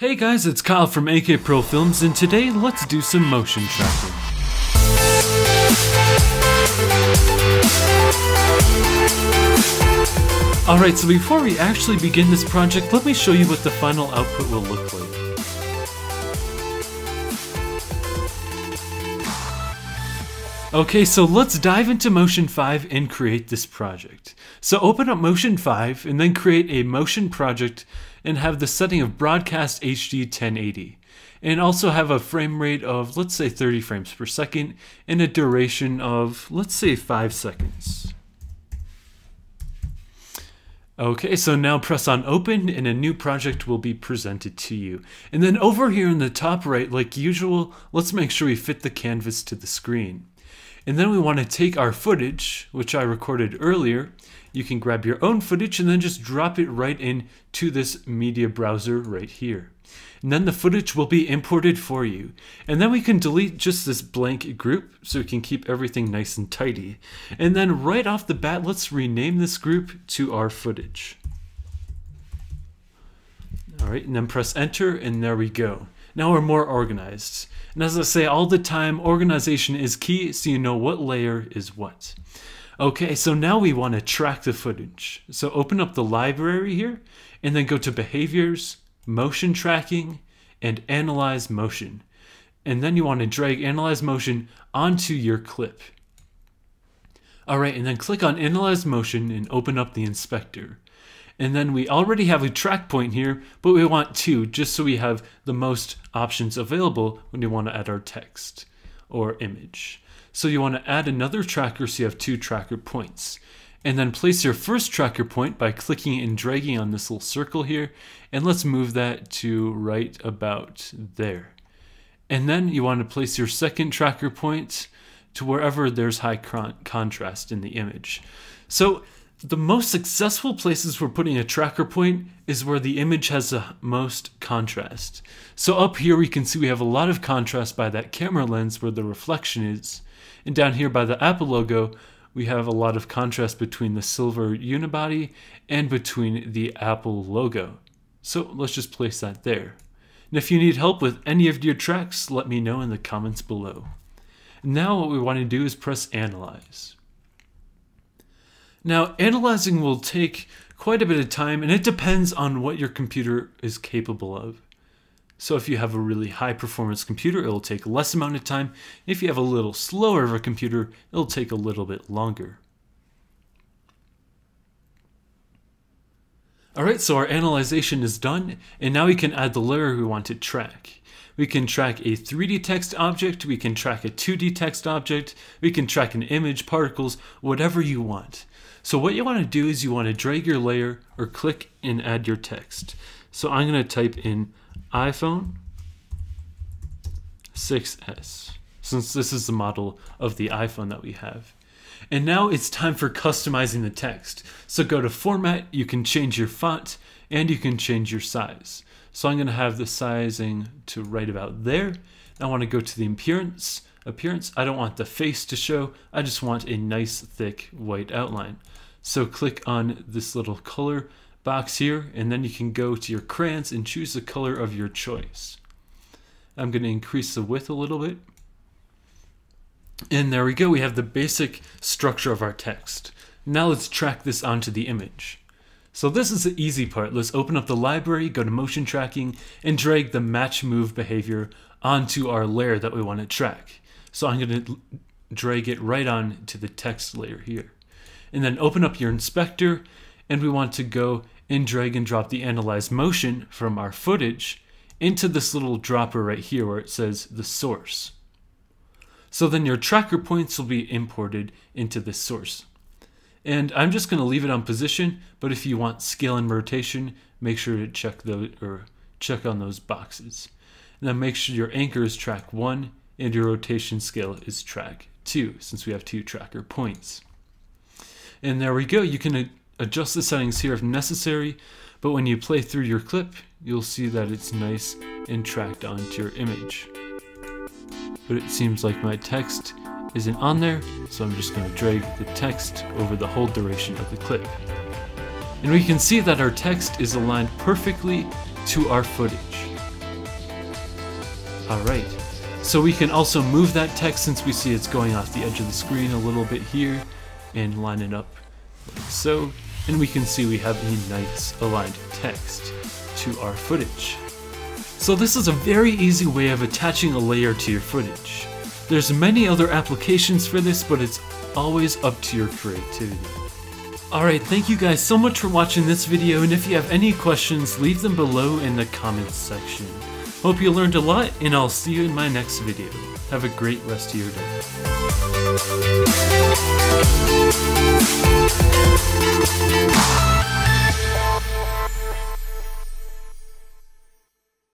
Hey guys, it's Kyle from AK Pro Films, and today let's do some motion tracking. Alright, so before we actually begin this project, let me show you what the final output will look like. Okay, so let's dive into Motion 5 and create this project. So open up Motion 5 and then create a Motion project and have the setting of Broadcast HD 1080. And also have a frame rate of, let's say 30 frames per second and a duration of, let's say 5 seconds. Okay, so now press on open and a new project will be presented to you. And then over here in the top right, like usual, let's make sure we fit the canvas to the screen. And then we want to take our footage, which I recorded earlier. You can grab your own footage and then just drop it right in to this media browser right here. And then the footage will be imported for you. And then we can delete just this blank group so we can keep everything nice and tidy. And then right off the bat, let's rename this group to our footage. All right, and then press enter and there we go. Now we're more organized. And as I say all the time, organization is key so you know what layer is what. Okay, so now we want to track the footage. So open up the library here and then go to behaviors, motion tracking, and analyze motion. And then you want to drag analyze motion onto your clip. All right, and then click on analyze motion and open up the inspector. And then we already have a track point here, but we want two just so we have the most options available when you want to add our text or image. So you want to add another tracker so you have two tracker points. And then place your first tracker point by clicking and dragging on this little circle here. And let's move that to right about there. And then you want to place your second tracker point to wherever there's high contrast in the image. So the most successful places for putting a tracker point is where the image has the most contrast. So up here we can see we have a lot of contrast by that camera lens where the reflection is. And down here by the Apple logo, we have a lot of contrast between the silver unibody and between the Apple logo. So let's just place that there. And if you need help with any of your tracks, let me know in the comments below. Now what we want to do is press Analyze. Now, analyzing will take quite a bit of time and it depends on what your computer is capable of. So if you have a really high performance computer, it'll take less amount of time. If you have a little slower of a computer, it'll take a little bit longer. Alright, so our analyzation is done, and now we can add the layer we want to track. We can track a 3D text object, we can track a 2D text object, we can track an image, particles, whatever you want. So what you want to do is you want to drag your layer or click and add your text. So I'm going to type in iPhone 6s since this is the model of the iPhone that we have. And now it's time for customizing the text. So go to format, you can change your font and you can change your size. So I'm going to have the sizing to right about there. I want to go to the appearance. Appearance, I don't want the face to show. I just want a nice thick white outline. So click on this little color box here and then you can go to your crayons and choose the color of your choice. I'm going to increase the width a little bit. And there we go, we have the basic structure of our text. Now let's track this onto the image. So this is the easy part. Let's open up the library, go to motion tracking, and drag the match move behavior onto our layer that we want to track. So I'm going to drag it right on to the text layer here and then open up your inspector and we want to go and drag and drop the analyze motion from our footage into this little dropper right here where it says the source. So then your tracker points will be imported into this source. And I'm just going to leave it on position, but if you want scale and rotation, make sure to check those or check on those boxes. Now make sure your anchor is track 1 and your rotation scale is track 2 since we have two tracker points. And there we go. You can adjust the settings here if necessary, but when you play through your clip, you'll see that it's nice and tracked onto your image. But it seems like my text isn't on there, so I'm just going to drag the text over the whole duration of the clip. And we can see that our text is aligned perfectly to our footage. Alright, so we can also move that text since we see it's going off the edge of the screen a little bit here and line it up like so. And we can see we have a nice aligned text to our footage. So this is a very easy way of attaching a layer to your footage. There's many other applications for this, but it's always up to your creativity. Alright, thank you guys so much for watching this video, and if you have any questions, leave them below in the comments section. Hope you learned a lot, and I'll see you in my next video. Have a great rest of your day.